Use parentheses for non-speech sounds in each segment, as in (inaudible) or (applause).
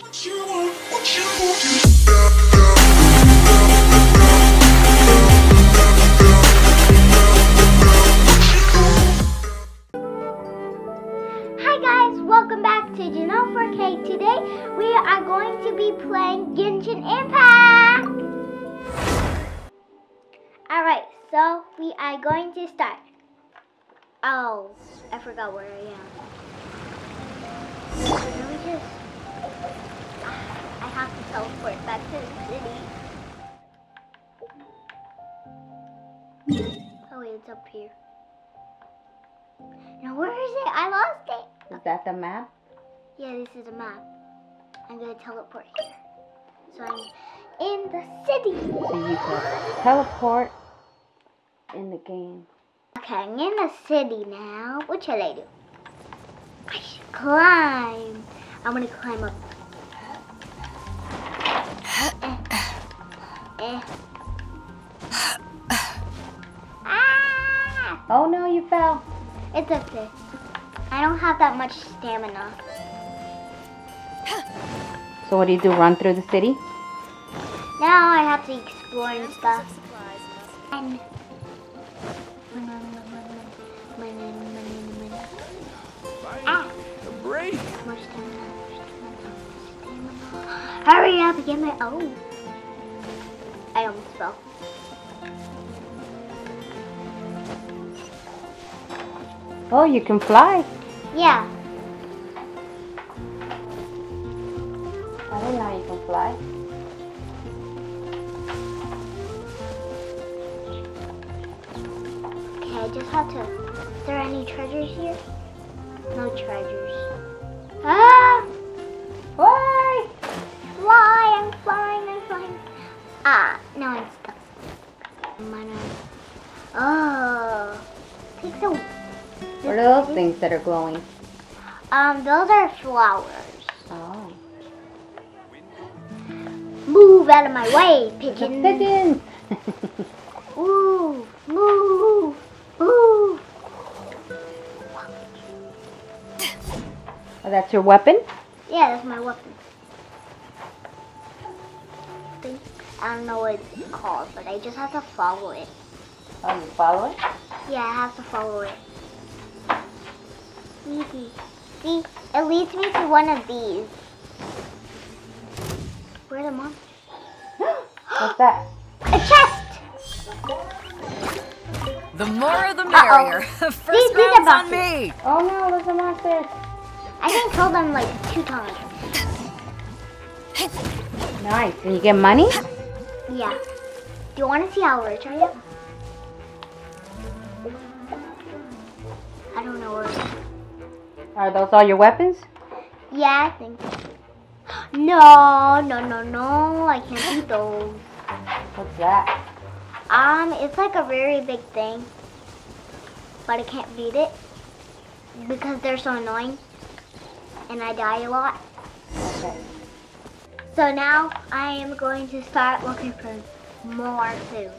Hi guys, welcome back to Jenelle 4K. Today we are going to be playing Genshin Impact. Alright, so we are going to start. Oh, I forgot where I am. It's up here. Now where is it? I lost it. Is that the map? Yeah, this is a map. I'm gonna teleport here. So I'm in the city. So you can teleport in the game. Okay, I'm in the city now. What should I do? I should climb. I'm gonna climb up. Eh. Eh. Oh no, you fell. It's okay. I don't have that much stamina. So what do you do? Run through the city? Now I have to explore and stuff. And ah, Break. more stamina, more stamina, stamina. Hurry up, get my oh. I almost fell. Oh, you can fly. Yeah. I didn't know you can fly. Okay, I just have to. Is there any treasures here? No treasures. Ah! Why? Fly! I'm flying, I'm flying. Ah, now I'm stuck. Oh. Take the. What are those things that are glowing? Um, those are flowers. Oh. Move out of my way, pigeon. pigeons. (laughs) Ooh, move, move. oh, that's your weapon? Yeah, that's my weapon. I don't know what it's called, but I just have to follow it. Oh, you follow it? Yeah, I have to follow it. Easy. See, it leads me to one of these. Where's the monster? (gasps) What's that? A chest! The more the merrier. (laughs) First These- these are round's on boxes. me. Oh no, there's a monster. I can kill them like two times. Nice. And you get money? Yeah. Do you want to see how rich I am? I don't know where. Are those all your weapons? Yeah, I think. so. (gasps) No, no, no, no. I can't do those. What's that? Um, it's like a very big thing, but I can't beat it because they're so annoying, and I die a lot. Okay. So now I am going to start looking for more food,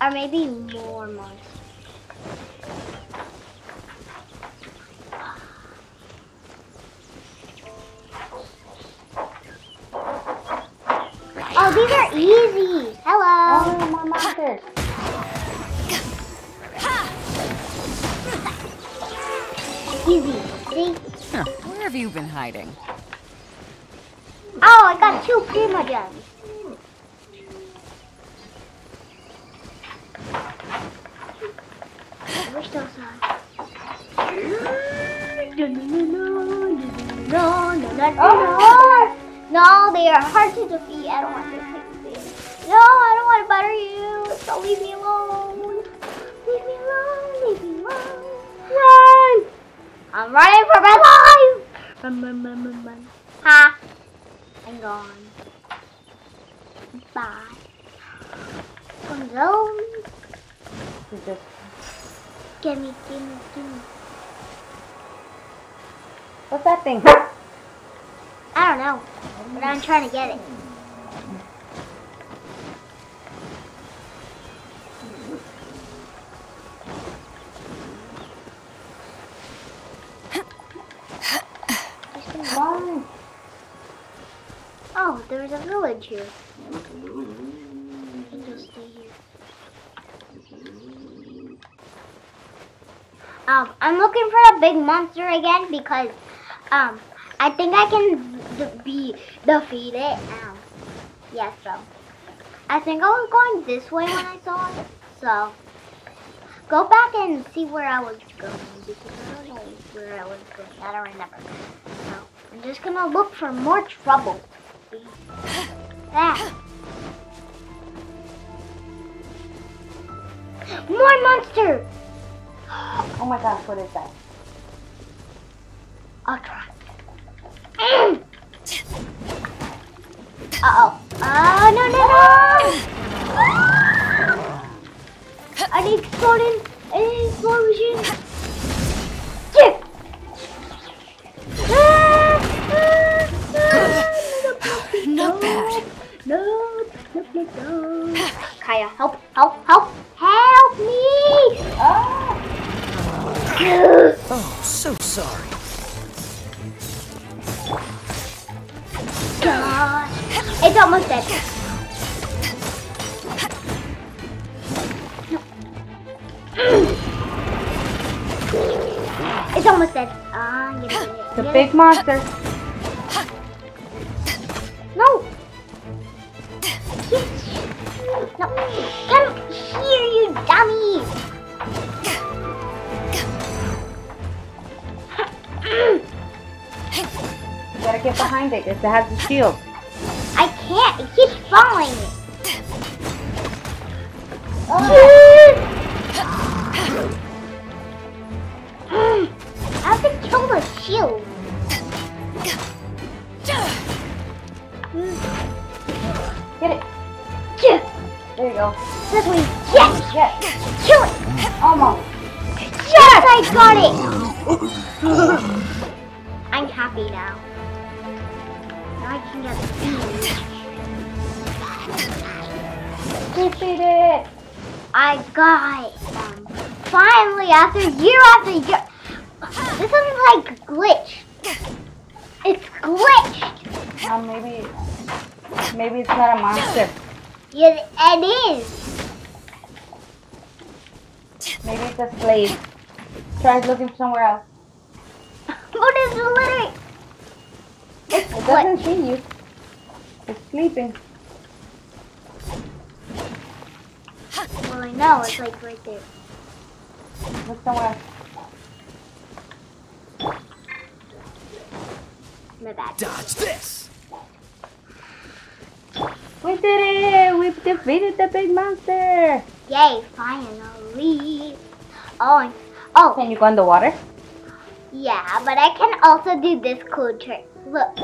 or maybe more monsters. Oh, these are easy. Hello. Oh, more monsters. Easy. See? Huh, Where have you been hiding? Oh, I got two Primogems. I wish those are. Oh, No, they are hard to defeat. I don't want to defeat. No, I don't want to butter you. So leave me alone. Leave me alone. Leave me alone. Run! I'm running for my life. Run, run, run, run, run. Ha! I'm gone. Bye. Come zone. Just Gimme, gimme, gimme. what's that thing? I don't know, but I'm trying to get it. Oh, there's a village here. Here. Um, I'm looking for a big monster again because, um, I think I can be defeated. Um, yeah, so. I think I was going this way when I saw it. So, go back and see where I was going because I don't know where I was going. I don't remember. So, I'm just gonna look for more trouble. Ah. More monster! (gasps) Oh my gosh, what is that? I'll Uh-oh. Oh, no, no, no! An exploding, an explosion. Yeah. Ah, ah, ah. Not bad. No, no, no, no. Kaeya, help, help, help, help me! Ah! Oh, so sorry. Gosh, it's almost dead. It's almost dead. Ah, get it, get it, The big monster. No. No. Come here, you dummy. You gotta get behind it because it has a shield. Can't. It keeps falling. Oh. I have to kill the shield. Get it. There you go. This way. Yes. Yes. Kill it. Almost. Yes, I got it. I'm happy now. Now I can get food. Defeated. I got um finally after year after year. This is like glitch. It's glitched. Um, maybe, maybe it's not a monster. Yeah, it is. Maybe it's a slave. Try looking somewhere else. (laughs) What is the literally? It doesn't see you. It's sleeping. I know it's like right there. Look somewhere else. My bad. Dodge this. We did it! We defeated the big monster! Yay! Finally. Oh, and- oh, Can you go in the water? yeah, but I can also do this cool trick. Look.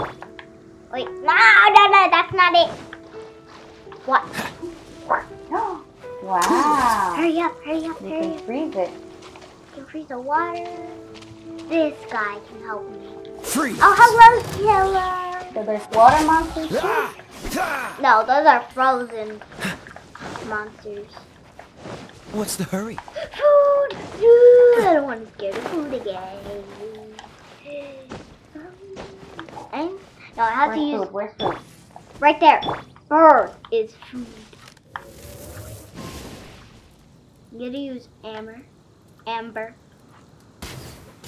Wait, no, no, no, that's not it. What? (gasps) Wow. Hurry up, hurry up, You hurry can freeze it. can freeze the water. This guy can help me. Freeze. Oh, hello, killer. So there's water monsters too? Ah. No, those are frozen monsters. What's the hurry? Food, food. I don't want to scare the food again. And no, I have to use food? Where's food? right there. Bird is food. You gotta use Amber. Amber.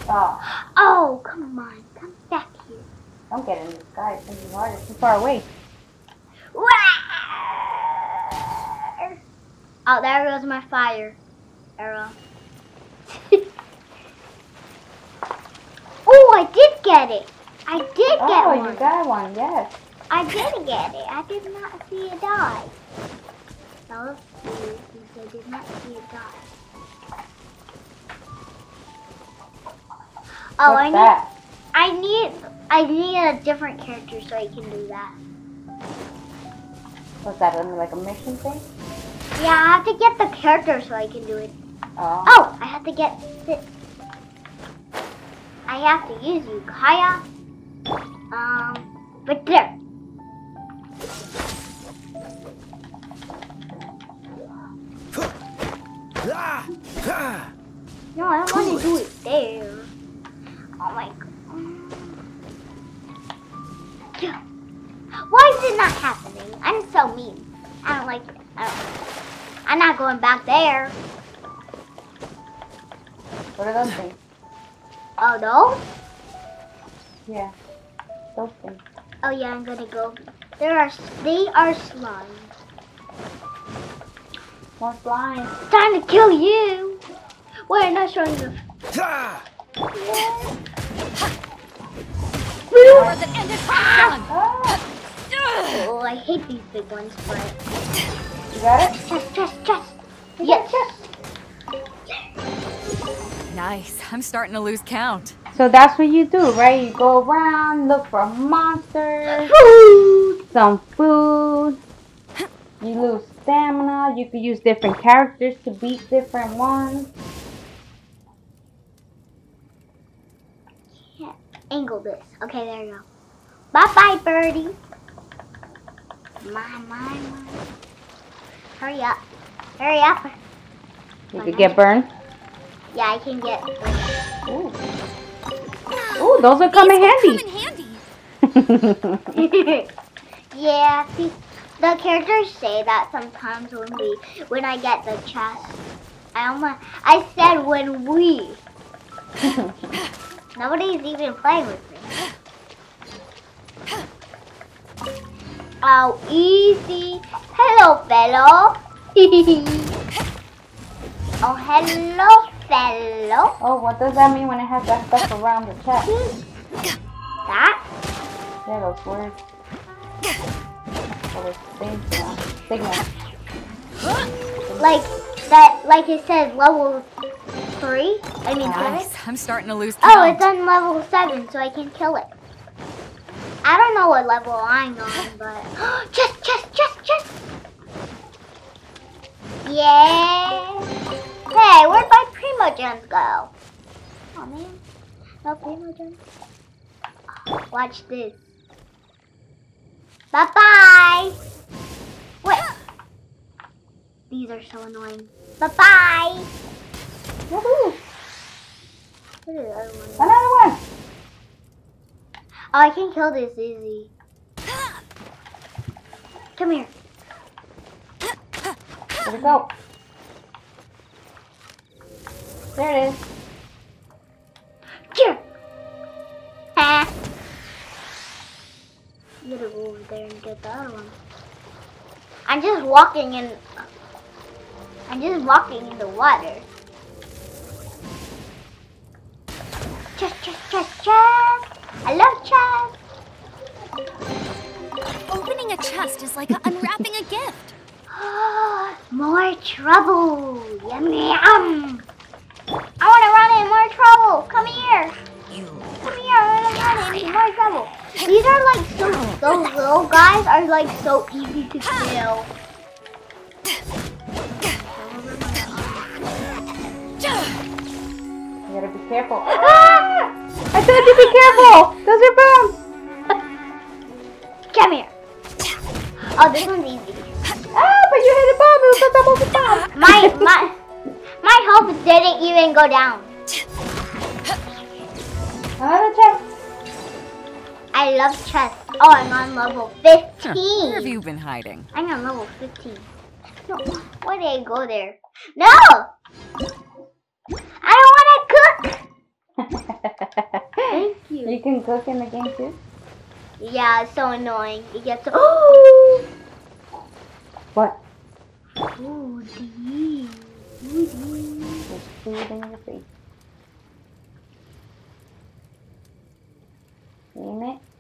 Oh, Oh, come on. Come back here. don't get in the sky. It's gonna be hard. It's too far away. Oh, there goes my fire arrow. (laughs) oh, I did get it. I did get Oh, one. you got one. Yes. I did get it. I did not see it die. That was weird because I did not see it die. Oh, What's I need, that? I need, I need a different character so I can do that. What's that? Like a mission thing? Yeah, I have to get the character so I can do it. Oh. Oh, I have to get this. I have to use you, Kaeya. Um, but there. No, I don't want to do it there. Oh my god. Yeah. Why is it not happening? I'm so mean. I don't like it. I don't. I'm not going back there. What are those things? Oh no? Yeah. Those things. Oh yeah, I'm gonna go. There are they are slime. More slime. It's time to kill you. Wait, I'm not showing you. Ha! More than ended fun. Ah! Oh, I hate these big ones, but You got it? chest, chest, chest. Yes, chest. Nice. I'm starting to lose count. So that's what you do, right? You go around, look for monsters, Food. some food. You lose stamina. You can use different characters to beat different ones. Yeah. Angle this. Okay, there you go. Bye bye, birdie. My, my, my. Hurry up. Hurry up. You could get burned. Yeah, I can get. Ooh. Ooh, those will come in handy. (laughs) handy. (laughs) yeah, see, the characters say that sometimes when we, when I get the chest. I almost, I said when we. (laughs) Nobody's even playing with me. Oh, easy. Hello, fellow. (laughs) oh, hello, fellow. oh, what does that mean when it has that stuff around the chest? That? Yeah, those words. Oh, Like that? Like it says level three. I mean seven. I'm starting to lose oh, count. Oh, it's on level seven, so I can kill it. I don't know what level I'm on, but (gasps) chest, chest, chest, chest. Yeah. Hey, where'd my Primogems go? Oh man, no Primogems. Watch this. Bye bye. Wait. These are so annoying. Bye bye. Woohoo! What is one? Another one! Oh, I can kill this easy. Come here. Where'd it go? There it is. Here. (laughs) Ha. You gotta go over there and get the other one. I'm just walking in. I'm just walking in the water. Chest, chest, chest, chest. I love chest. Opening a chest is like unwrapping a gift. (gasps) more trouble. Yum yum. I want to run in more trouble. Come here. Come here. I want to run in more trouble. These are like so. Those little guys are like so easy to kill. You gotta be careful. Ah! (laughs) I told you be careful! Those are bombs! Come here. Oh, this one's easy. Ah, but you hit a bomb! It was a double bomb! (laughs) My my my health didn't even go down. Another chest. I love chess. Oh, I'm on level 15. Where have you been hiding? I'm on level 15. No, why did I go there? No! I don't want to cook! (laughs) Thank you. you can cook in the game too? Yeah, it's so annoying. It gets so. (gasps) Oh! What? Foodie. Foodie. There's food in your face. Name it.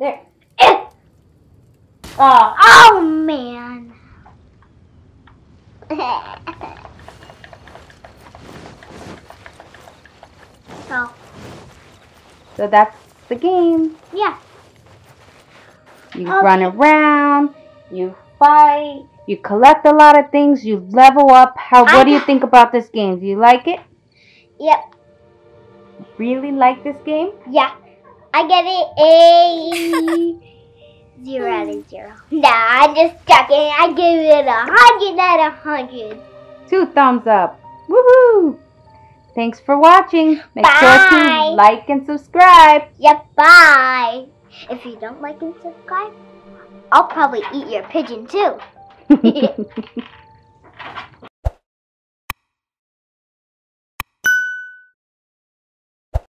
There. Eh! Oh, Oh, man. (laughs) so, so that's the game. yeah. You Okay. run around, you fight, you collect a lot of things, you level up. How? What do you think about this game? Do you like it? Yep. Really like this game? Yeah. I get it a (laughs) zero out of zero. Nah, I'm just joking. I give it a hundred out of hundred. Two thumbs up. Woohoo! Thanks for watching. Make sure to like and subscribe. Yep, bye. If you don't like and subscribe, I'll probably eat your pigeon too. (laughs) (laughs)